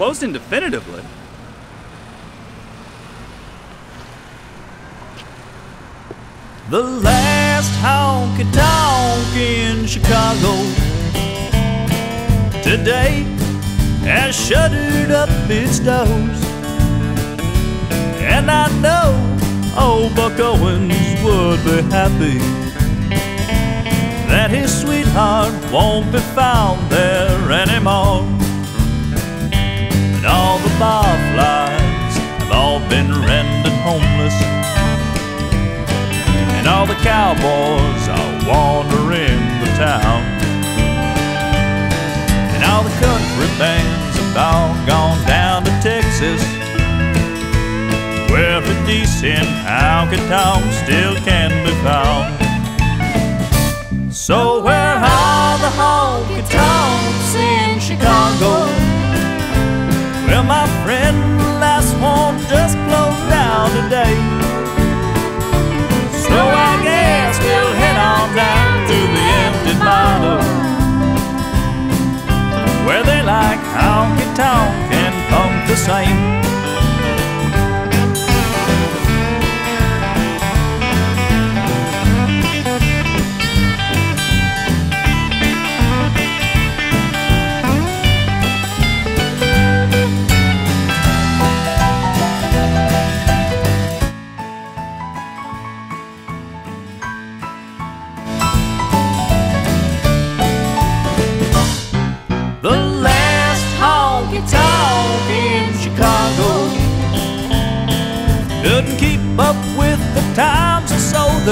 closed indefinitively. The last honky tonk in Chicago today has shuttered up its doors. And I know old Buck Owens would be happy that his sweetheart won't be found there anymore. The barflies have all been rendered homeless and all the cowboys are wandering the town. And all the country bands have all gone down to Texas, where a decent honky tonk still can be found. So where my friend, last one just closed down today. So I guess we'll head on down to the empty bottle Where they like honky tonk and punk the same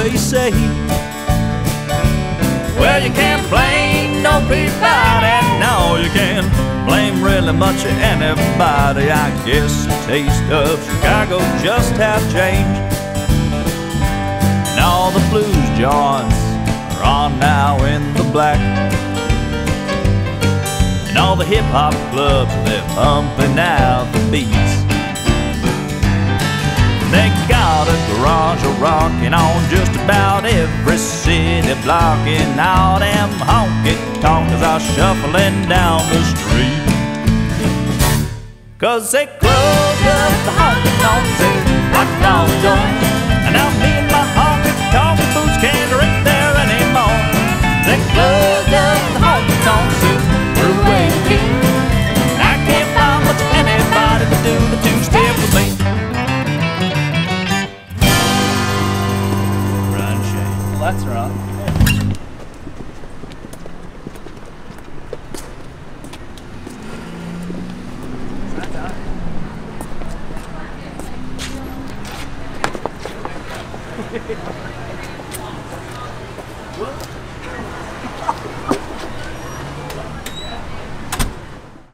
they say. Well, you can't blame nobody, no, you can't blame really much of anybody. I guess the taste of Chicago just have changed. And all the blues joints are on now in the black. And all the hip hop clubs, they're pumping out the beats. Garage a rocking on just about every city block, and all them honky tonkers are shuffling down the street. Cause they closed up the honky tonks and hot dog Well,